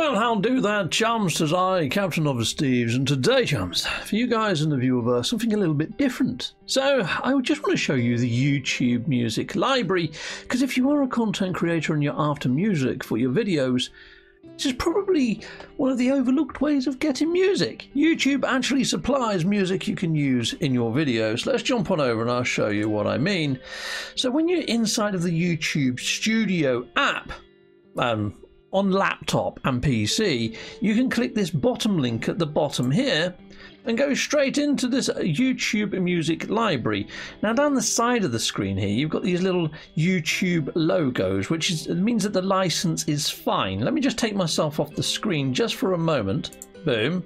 Well, how do that, chums? Says I, Captain of the Steves, and today, chums, for you guys in the viewerverse, something a little bit different. So, I just want to show you the YouTube Music Library, because if you are a content creator and you're after music for your videos, this is probably one of the overlooked ways of getting music. YouTube actually supplies music you can use in your videos. Let's jump on over and I'll show you what I mean. So, when you're inside of the YouTube Studio app, um, on laptop and PC, you can click this bottom link at the bottom here and go straight into this YouTube music library. Now, down the side of the screen here, you've got these little YouTube logos, which is, means that the license is fine. Let me just take myself off the screen just for a moment. Boom.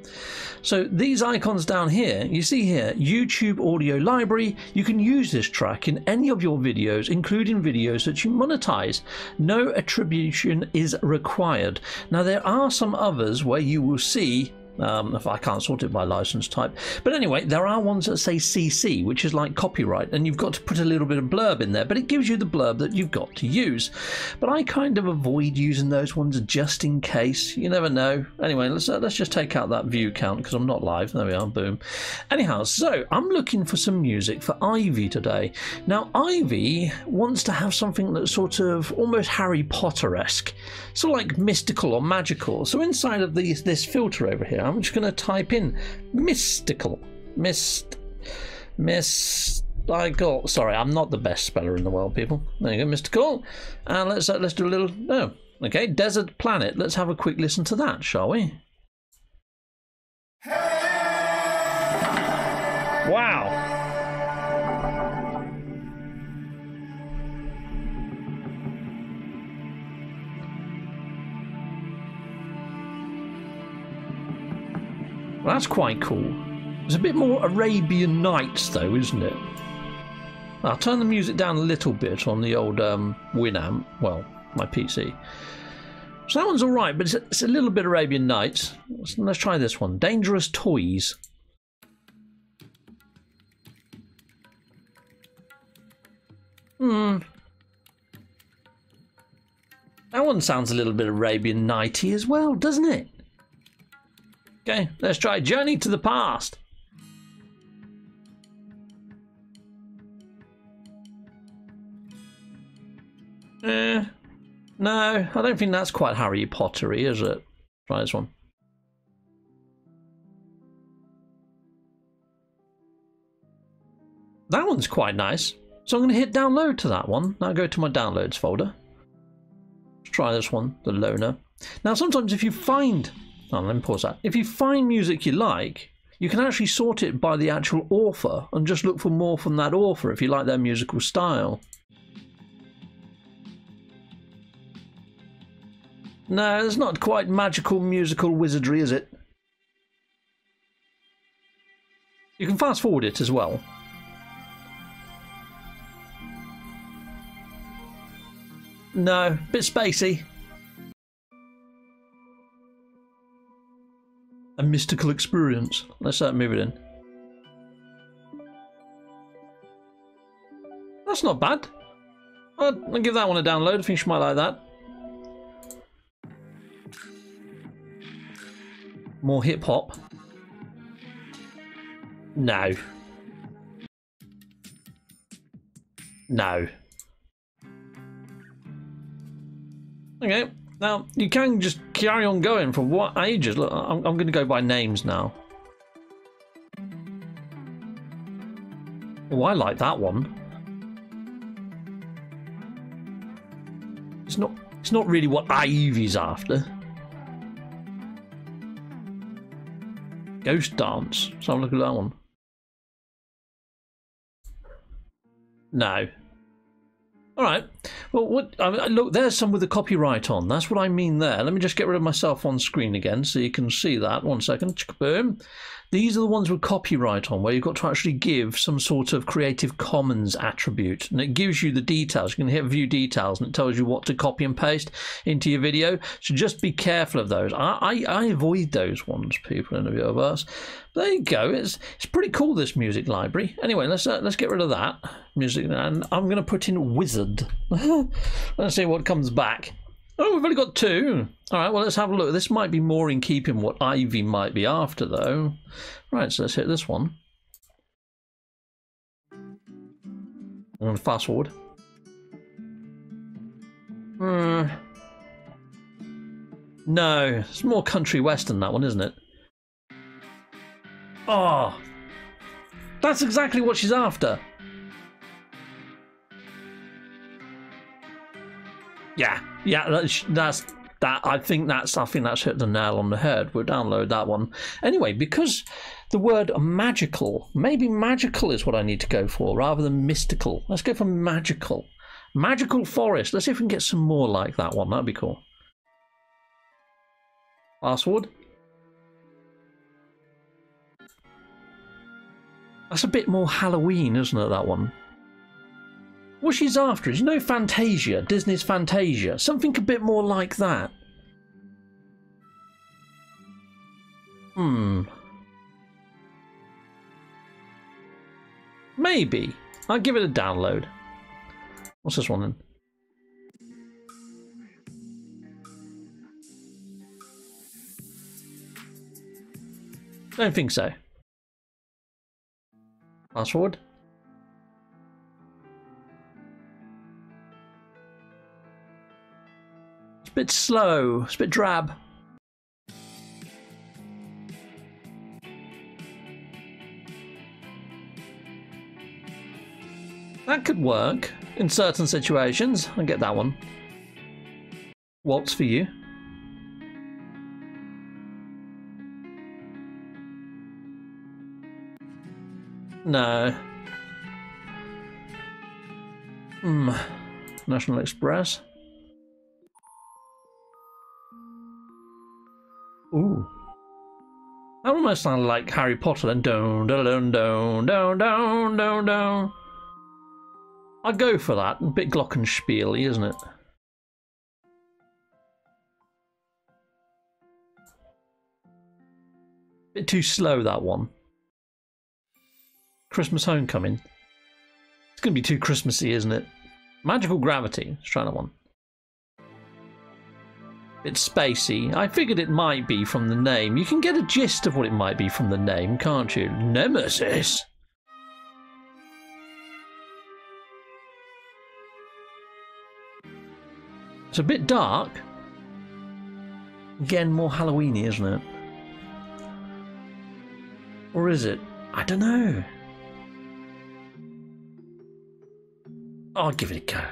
So these icons down here, you see here, YouTube Audio Library, you can use this track in any of your videos, including videos that you monetize. No attribution is required. Now there are some others where you will see um, if I can't sort it by license type. But anyway, there are ones that say CC, which is like copyright, and you've got to put a little bit of blurb in there, but it gives you the blurb that you've got to use. But I kind of avoid using those ones just in case. You never know. Anyway, let's uh, let's just take out that view count because I'm not live. There we are. Boom. Anyhow, so I'm looking for some music for Ivy today. Now, Ivy wants to have something that's sort of almost Harry Potter esque, sort of like mystical or magical. So inside of these this filter over here. I'm just going to type in mystical. Mist. Mystical. Sorry, I'm not the best speller in the world, people. There you go, mystical. And let's uh, let's do a little. No, oh, okay. Desert planet. Let's have a quick listen to that, shall we? Wow. Well, that's quite cool. It's a bit more Arabian Nights, though, isn't it? I'll turn the music down a little bit on the old um, Winamp. Well, my PC. So that one's all right, but it's a, it's a little bit Arabian Nights. Let's, let's try this one. Dangerous Toys. Hmm. That one sounds a little bit Arabian Nighty as well, doesn't it? Okay, let's try Journey to the Past. Eh, no, I don't think that's quite Harry Pottery, is it? Try this one. That one's quite nice. So I'm going to hit download to that one. Now go to my downloads folder. Let's try this one, the loner. Now sometimes if you find Oh, let me pause that. If you find music you like, you can actually sort it by the actual author and just look for more from that author if you like their musical style. No, it's not quite magical musical wizardry, is it? You can fast forward it as well. No, bit spacey. A mystical experience. Let's start moving in. That's not bad. I'll, give that one a download. I think she might like that. More hip hop. No. No. Okay. Now, you can just carry on going for what ages? Look, I'm, I'm going to go by names now. Oh, I like that one. It's not. It's not really what Ivy's after. Ghost Dance. So have a look at that one. No. All right. Well, what? I mean, look, there's some with the copyright on. That's what I mean there. Let me just get rid of myself on screen again so you can see that. One second. Boom. These are the ones with copyright on, where you've got to actually give some sort of Creative Commons attribute, and it gives you the details. You can hit View Details, and it tells you what to copy and paste into your video. So just be careful of those. I I, I avoid those ones, people in the viewerverse. There you go. It's it's pretty cool this music library. Anyway, let's uh, let's get rid of that music, and I'm going to put in Wizard. let's see what comes back. Oh, we've only got two. All right, well, let's have a look. This might be more in keeping what Ivy might be after, though. Right, so let's hit this one. And fast forward. Hmm. No, it's more country western, that one, isn't it? Oh, that's exactly what she's after. Yeah, yeah, that's, that's that. I think that's I think that's hit the nail on the head. We'll download that one anyway because the word magical, maybe magical is what I need to go for rather than mystical. Let's go for magical. Magical forest. Let's see if we can get some more like that one. That'd be cool. Password. That's a bit more Halloween, isn't it, that one? What she's after is, you know, Fantasia, Disney's Fantasia, something a bit more like that. Hmm. Maybe. I'll give it a download. What's this one then? Don't think so. Fast forward. It's a bit slow, it's a bit drab. That could work in certain situations. I get that one. Waltz for you? No. Hmm. National Express. Ooh. That almost sounded like Harry Potter then. Down, down, down, down, down, down, down. I'd go for that. A bit glockenspiel isn't it? Bit too slow, that one. Christmas Homecoming. It's going to be too Christmassy, isn't it? Magical Gravity. Let's try that one. It's spacey. I figured it might be from the name. You can get a gist of what it might be from the name, can't you? Nemesis. It's a bit dark. Again, more Halloweeny, isn't it? Or is it? I don't know. I'll give it a go.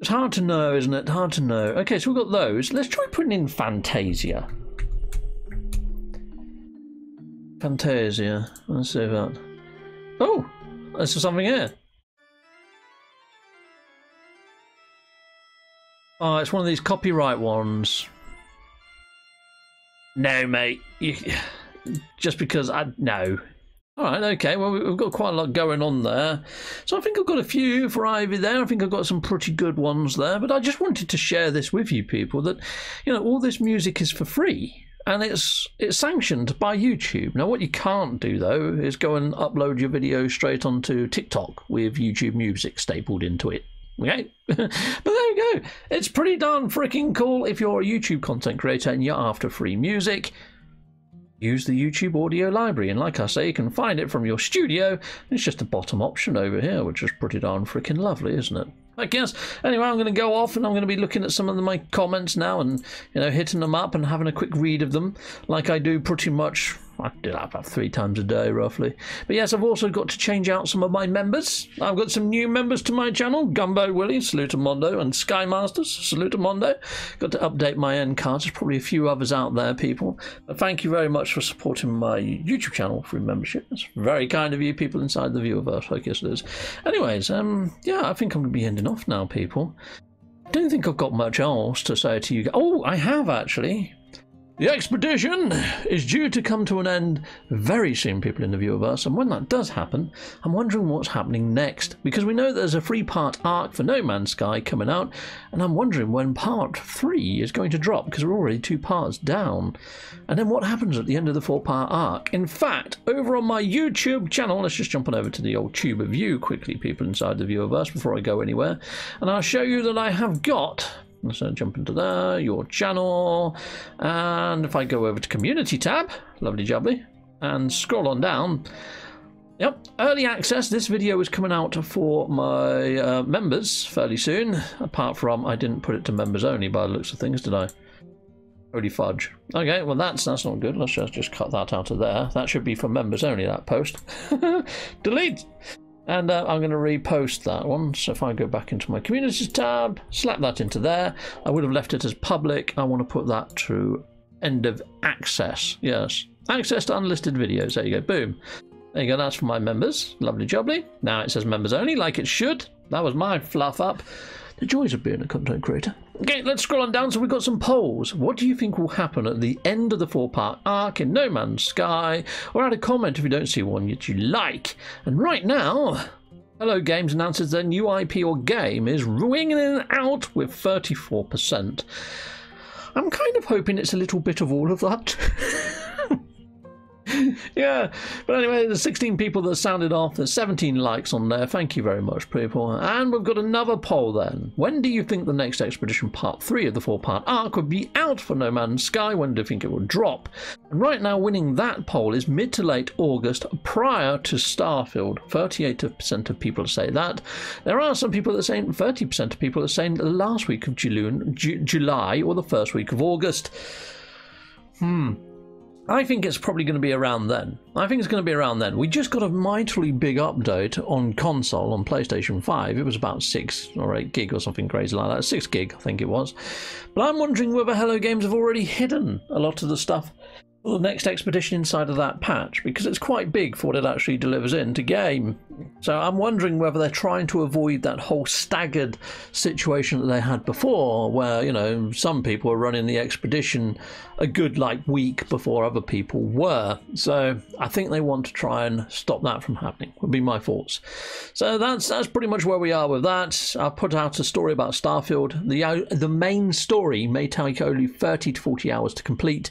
It's hard to know, isn't it? Hard to know. Okay, so we've got those. Let's try putting in Fantasia. Fantasia. Let's see that. Oh, there's something here. Oh, it's one of these copyright ones. No, mate. You, just because I no. All right, okay. Well, we've got quite a lot going on there. So I think I've got a few for Ivy there. I think I've got some pretty good ones there. But I just wanted to share this with you people that, you know, all this music is for free and it's it's sanctioned by YouTube. Now, what you can't do though is go and upload your video straight onto TikTok with YouTube Music stapled into it. Okay, but there you go. It's pretty darn freaking cool if you're a YouTube content creator and you're after free music. Use the YouTube audio library, and like I say, you can find it from your studio. It's just a bottom option over here, which is pretty darn freaking lovely, isn't it? I guess. Anyway, I'm going to go off and I'm going to be looking at some of my comments now and, you know, hitting them up and having a quick read of them, like I do pretty much I do that about three times a day, roughly. But yes, I've also got to change out some of my members. I've got some new members to my channel Gumbo Willie, Salutamondo, and Sky Masters, Salutamondo. Got to update my end cards. There's probably a few others out there, people. But thank you very much for supporting my YouTube channel through membership. It's very kind of you, people inside the viewerverse, I guess it is. Anyways, um, yeah, I think I'm going to be ending off now, people. Don't think I've got much else to say to you. Oh, I have actually. The expedition is due to come to an end very soon, people in the viewerverse, and when that does happen, I'm wondering what's happening next, because we know there's a three part arc for No Man's Sky coming out, and I'm wondering when part three is going to drop, because we're already two parts down. And then what happens at the end of the four part arc? In fact, over on my YouTube channel, let's just jump on over to the old tube of view quickly, people inside the viewerverse, before I go anywhere, and I'll show you that I have got So jump into there, your channel, and if I go over to community tab, lovely jubbly, and scroll on down, Yep, early access. This video is coming out for my uh, members fairly soon. Apart from I didn't put it to members only by the looks of things, did I? Holy fudge. Okay, well that's that's not good. Let's just, just cut that out of there. That should be for members only, that post. Delete! And uh, I'm going to repost that one. So if I go back into my communities tab, slap that into there. I would have left it as public. I want to put that to end of access. Yes. Access to unlisted videos. There you go. Boom. There you go, that's for my members. Lovely jubbly. Now it says members only, like it should. That was my fluff up. The joys of being a content creator. Okay, let's scroll on down. So we've got some polls. What do you think will happen at the end of the four-part arc in No Man's Sky? Or add a comment if you don't see one that you like. And right now, Hello Games announces their new IP or game is ringing out with 34%. I'm kind of hoping it's a little bit of all of that. yeah, but anyway, there's 16 people that sounded off. There's 17 likes on there. Thank you very much, people. And we've got another poll then. When do you think the next expedition part three of the four-part arc would be out for No Man's Sky? When do you think it would drop? And right now, winning that poll is mid to late August, prior to Starfield. 38% of people say that. There are some people that are saying 30% of people are saying the last week of July or the first week of August. Hmm. I think it's probably going to be around then. I think it's going to be around then. We just got a mightily big update on console on PlayStation 5. It was about 6 or 8 gig or something crazy like that. 6 gig, I think it was. But I'm wondering whether Hello Games have already hidden a lot of the stuff the next expedition inside of that patch because it's quite big for what it actually delivers into game. So I'm wondering whether they're trying to avoid that whole staggered situation that they had before, where you know some people were running the expedition a good like week before other people were. So I think they want to try and stop that from happening. Would be my thoughts. So that's that's pretty much where we are with that. I've put out a story about Starfield. The the main story may take only 30 to 40 hours to complete.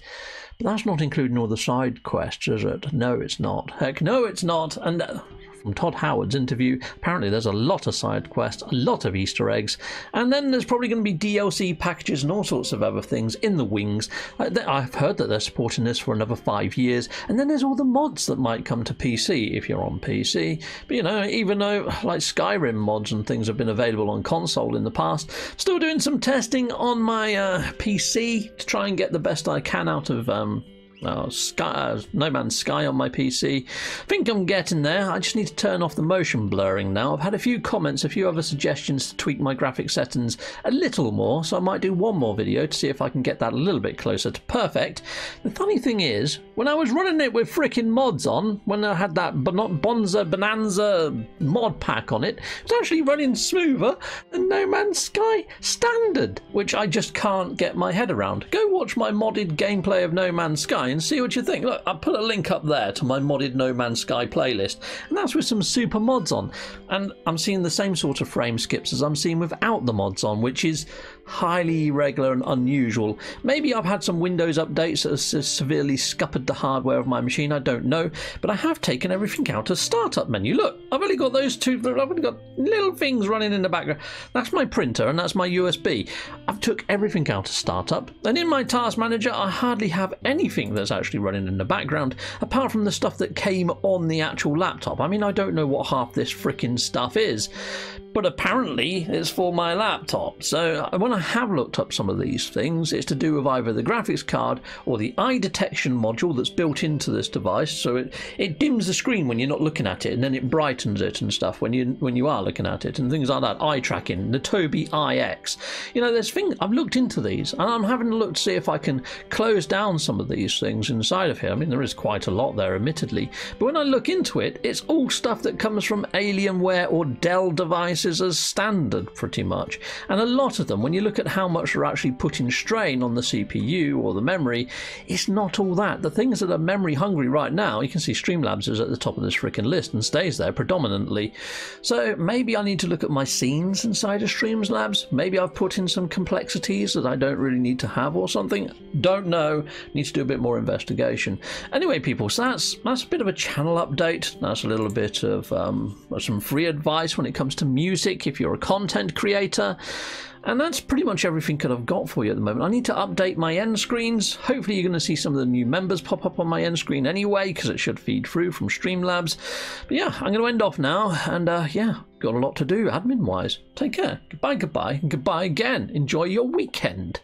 But that's not including all the side quests, is it? No, it's not. Heck, no, it's not. And uh, from Todd Howard's interview. Apparently, there's a lot of side quests, a lot of Easter eggs, and then there's probably going to be DLC packages and all sorts of other things in the wings. I've heard that they're supporting this for another five years, and then there's all the mods that might come to PC if you're on PC. But you know, even though like Skyrim mods and things have been available on console in the past, still doing some testing on my uh, PC to try and get the best I can out of. Um, Oh, Sky, uh, no Man's Sky on my PC. I think I'm getting there. I just need to turn off the motion blurring now. I've had a few comments, a few other suggestions to tweak my graphic settings a little more, so I might do one more video to see if I can get that a little bit closer to perfect. The funny thing is, when I was running it with freaking mods on, when I had that Bonza Bonanza mod pack on it, it was actually running smoother than No Man's Sky Standard, which I just can't get my head around. Go watch my modded gameplay of No Man's Sky and see what you think. Look, I put a link up there to my modded No Man's Sky playlist, and that's with some super mods on. And I'm seeing the same sort of frame skips as I'm seeing without the mods on, which is highly irregular and unusual. Maybe I've had some Windows updates that have severely scuppered the hardware of my machine, I don't know, but I have taken everything out of startup menu. Look, I've only got those two, I've only got little things running in the background. That's my printer and that's my USB. I've took everything out of startup, and in my task manager I hardly have anything that's actually running in the background, apart from the stuff that came on the actual laptop. I mean, I don't know what half this freaking stuff is, but apparently it's for my laptop. So I when I have looked up some of these things, it's to do with either the graphics card or the eye detection module that's built into this device. So it, it dims the screen when you're not looking at it, and then it brightens it and stuff when you when you are looking at it, and things like that. Eye tracking, the Tobii IX. You know, there's things I've looked into these, and I'm having a look to see if I can close down some of these things inside of here. I mean, there is quite a lot there, admittedly, but when I look into it, it's all stuff that comes from Alienware or Dell devices as standard pretty much. And a lot of them, when you look at how much are actually putting strain on the CPU or the memory, it's not all that. The things that are memory hungry right now, you can see Streamlabs is at the top of this freaking list and stays there predominantly. So maybe I need to look at my scenes inside of Streamlabs. Maybe I've put in some complexities that I don't really need to have or something. Don't know. Need to do a bit more investigation. Anyway, people, so that's that's a bit of a channel update. That's a little bit of um, some free advice when it comes to music music if you're a content creator. And that's pretty much everything that I've got for you at the moment. I need to update my end screens. Hopefully, you're going to see some of the new members pop up on my end screen anyway, because it should feed through from Streamlabs. But yeah, I'm going to end off now. And uh, yeah, got a lot to do admin wise. Take care. Goodbye, goodbye, and goodbye again. Enjoy your weekend.